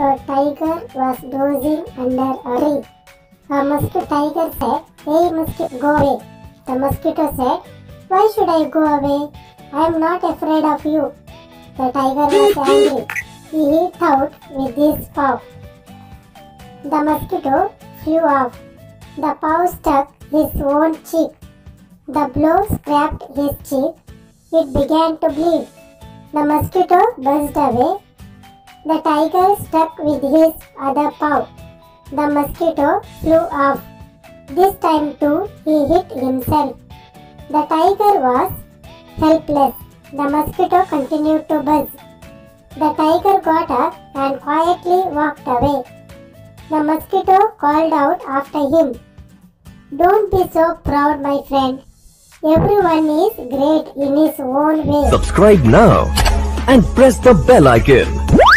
a tiger was dozing under a tree. A mosquito tiger said, Hey mosquito, go away. The mosquito said, Why should I go away? I am not afraid of you. The tiger was angry. He hit out with his paw. The mosquito flew off. The paw stuck his own cheek. The blow scraped his cheek. It began to bleed. The mosquito buzzed away. The tiger stuck with his other paw. The mosquito flew off. This time too he hit himself. The tiger was helpless. The mosquito continued to buzz. The tiger got up and quietly walked away. The mosquito called out after him. Don't be so proud, my friend. Everyone is great in his own way. Subscribe now and press the bell icon.